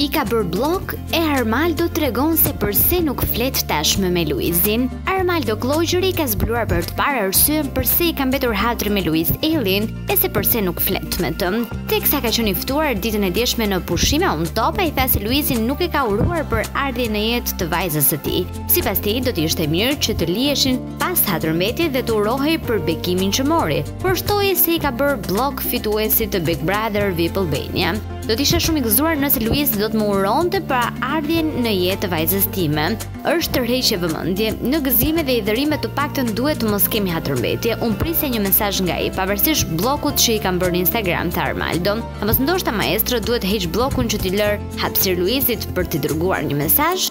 I ka bërë bllok e Armaldo tregon se përse nuk flet tashmë me Luizin. Armaldo Kllogjeri ka zbuluar për të parë arsyen përse i ka mbetur hatri me Luiz Ejllin e se përse nuk flet me të. Teksa ka qenë i ftuar ditën e djeshme në Pushime On Top ai tha se Luizi nuk e ka uruar për ardhjen në jetë të vajzës së tij. Sipas tij, do të ishte mirë që të liheshin pas hatërmbetjet dhe të urohej për bekimin që mori, por shtoi se i ka bërë bllok fituesit të Big Brother VIP Albania. Do të isha shumë i gëzuar nëse Luizi do të më uronte për ardhjen në jetë të vajzës sime. Është tërheqje vëmendje, në gëzime dhe hidhërime të paktën duhet të mos kemi hatërmbetje. Unë prisja një mesazh nga ai, pavarësisht bllokut që i kam bërë në Instagram tha Armaldo. A mos ndoshta maestro duhet të heqë bllokun që t'i lërë hapësirë Luizit për t'i dërguar një mesazh?